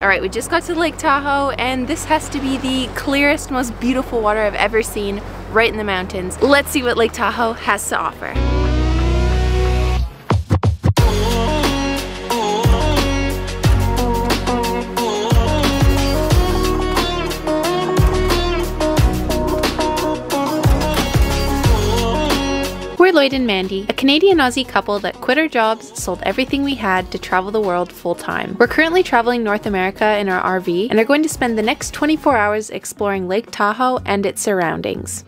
Alright, we just got to Lake Tahoe and this has to be the clearest, most beautiful water I've ever seen right in the mountains. Let's see what Lake Tahoe has to offer. We're Lloyd and Mandy, a Canadian Aussie couple that quit our jobs, sold everything we had to travel the world full time. We're currently traveling North America in our RV and are going to spend the next 24 hours exploring Lake Tahoe and its surroundings.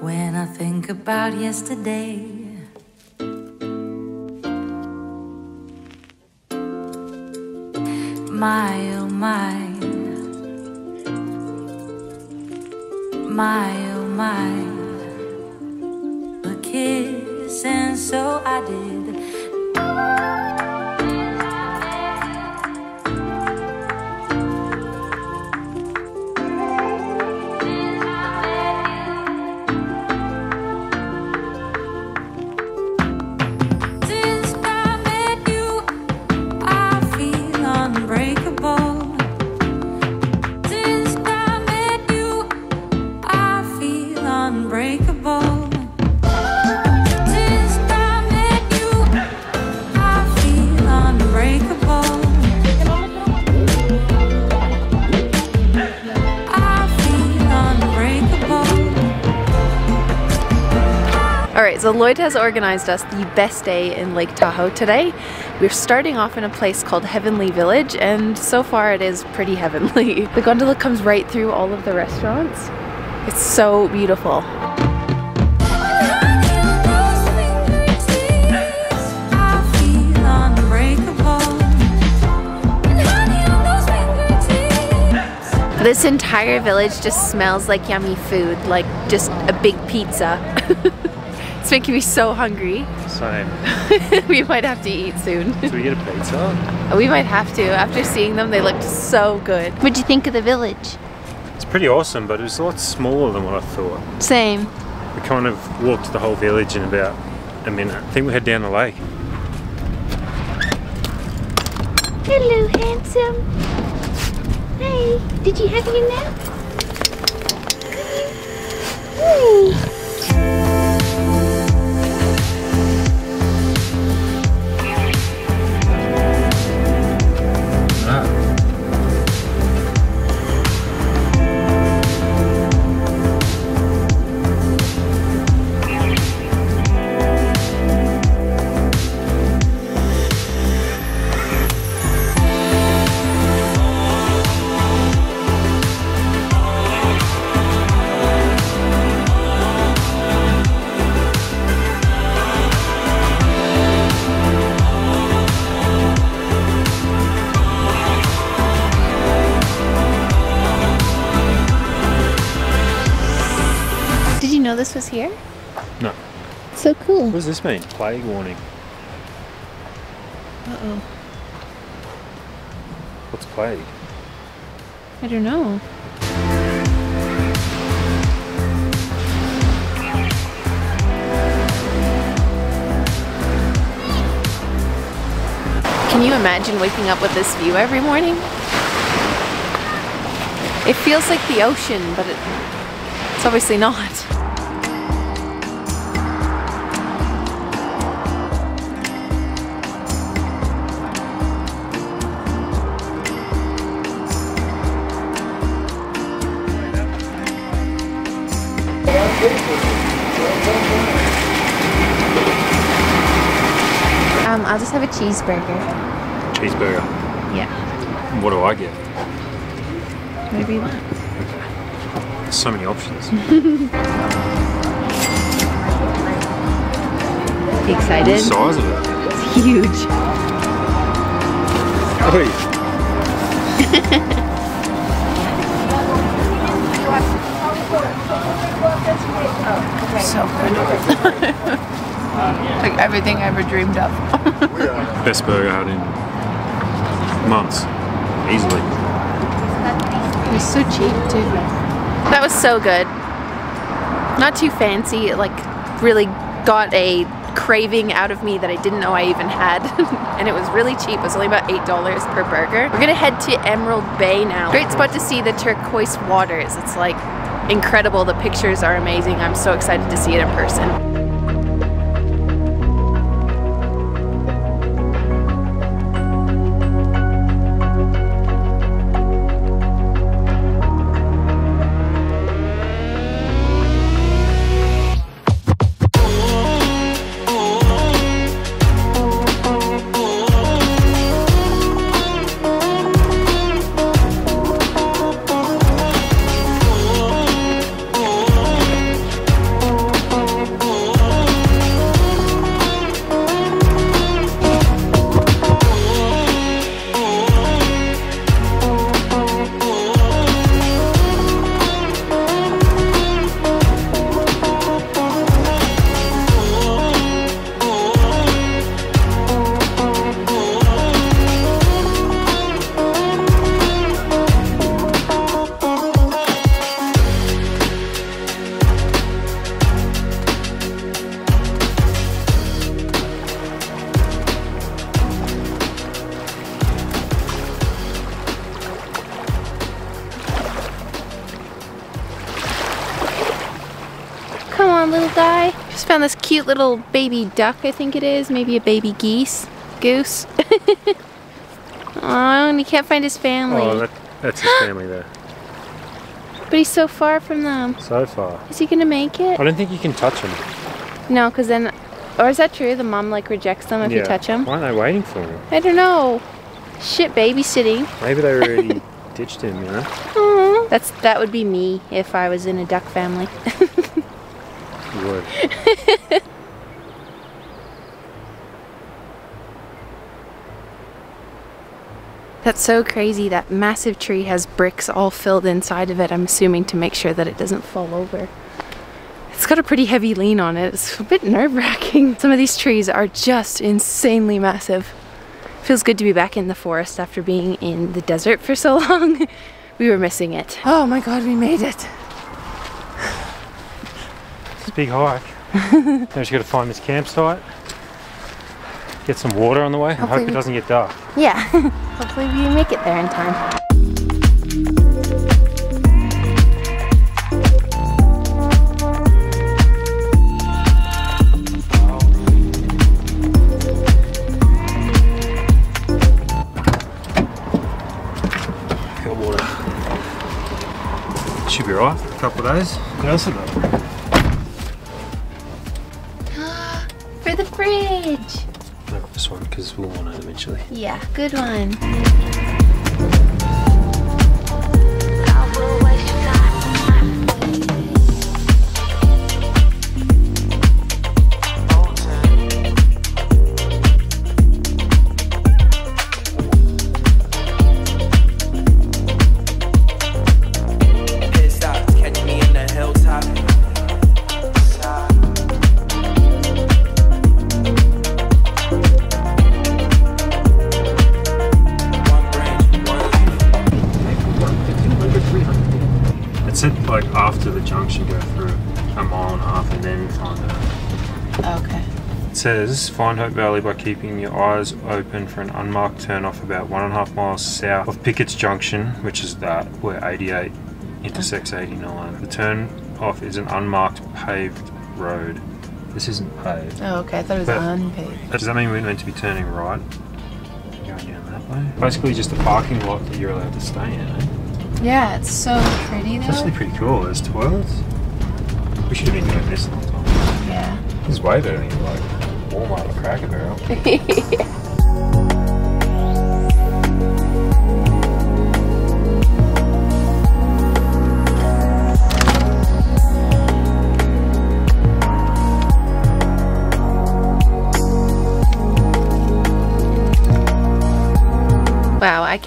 When I think about yesterday, my oh my, my oh my, a kiss, and so I did. So Lloyd has organized us the best day in Lake Tahoe today. We're starting off in a place called Heavenly Village, and so far it is pretty heavenly. The gondola comes right through all of the restaurants. It's so beautiful. This entire village just smells like yummy food, like just a big pizza. it's making me so hungry. Same. we might have to eat soon. Do we get a pizza? we might have to. After seeing them, they looked so good. What'd you think of the village? It's pretty awesome, but it was a lot smaller than what I thought. Same. We kind of walked the whole village in about a minute. I think we head down the lake. Hello, handsome. Hey, did you have your nap? Hey. This was here? No. So cool. What does this mean? Plague warning. Uh-oh. What's plague? I don't know. Can you imagine waking up with this view every morning? It feels like the ocean, but it, it's obviously not. I'll just have a cheeseburger. Cheeseburger. Yeah, What do I get? maybe that. There's so many options. You excited? the size of it. It's huge. Oi. So good. like everything I ever dreamed of. Best burger I had in months. Easily. It was so cheap too. That was so good. Not too fancy. It like really got a craving out of me that I didn't know I even had. and it was really cheap. It was only about $8 per burger. We're gonna head to Emerald Bay now. Great spot to see the turquoise waters. It's like incredible. The pictures are amazing. I'm so excited to see it in person. Found this cute little baby duck, I think it is. Maybe a baby geese. Goose. oh, and he can't find his family. Oh, that, that's his family there. but he's so far from them. So far. Is he gonna make it? I don't think you can touch him. No, because then... Or is that true? The mom like rejects them if you touch them? Why aren't they waiting for him? I don't know. Shit, babysitting. Maybe they already ditched him, you know? Aw. That's that would be me if I was in a duck family. You would. That's so crazy. That massive tree has bricks all filled inside of it. I'm assuming to make sure that it doesn't fall over. It's got a pretty heavy lean on it. It's a bit nerve wracking. Some of these trees are just insanely massive. Feels good to be back in the forest after being in the desert for so long. we were missing it. Oh my god, we made it. It's a big hike. now we just got to find this campsite. Get some water on the way and hope it doesn't get dark. Yeah, hopefully we make it there in time. Got water. Should be right a couple of days. What else have fridge. I got this one because we'll want it eventually. Yeah, good one. Like after the junction go through a mile and a half and then find it. Okay. It says find Hope Valley by keeping your eyes open for an unmarked turnoff about one and a half miles south of Pickett's Junction, which is that where 88 intersects 89. The turn off is an unmarked paved road. This isn't paved. Oh, okay. I thought it was But- unpaved. Does that mean we're meant to be turning right? Going down that way? Basically just a parking lot that you're allowed to stay in, eh? Yeah, it's so pretty It's actually pretty cool. There's toilets. We should have been doing this a long time. Yeah. This is way better than like Walmart or Cracker Barrel. Wow,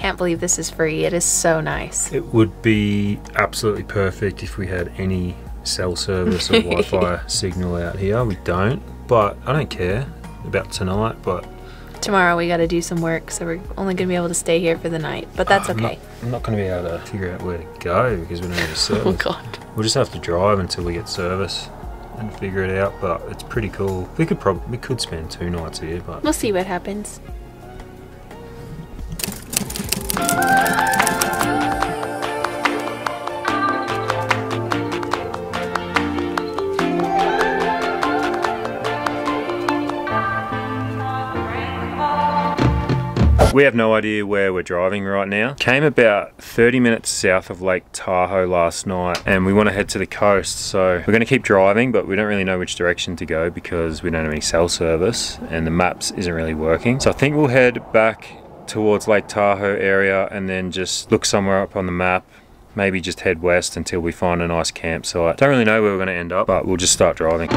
can't believe this is free. It is so nice. It would be absolutely perfect if we had any cell service or Wi-Fi signal out here. We don't, but I don't care about tonight. But Tomorrow we got to do some work, so we're only going to be able to stay here for the night. But that's ah, I'm not, okay. I'm not going to be able to figure out where to go because we don't have a Oh service. god. We'll just have to drive until we get service. and figure it out, but it's pretty cool. We could probably we could spend two nights here, but We'll see what happens. We have no idea where we're driving right now. Came about 30 minutes south of Lake Tahoe last night and we want to head to the coast. So we're going to keep driving, but we don't really know which direction to go because we don't have any cell service and the maps isn't really working. So I think we'll head back towards Lake Tahoe area and then just look somewhere up on the map. Maybe just head west until we find a nice campsite. Don't really know where we're going to end up, but we'll just start driving.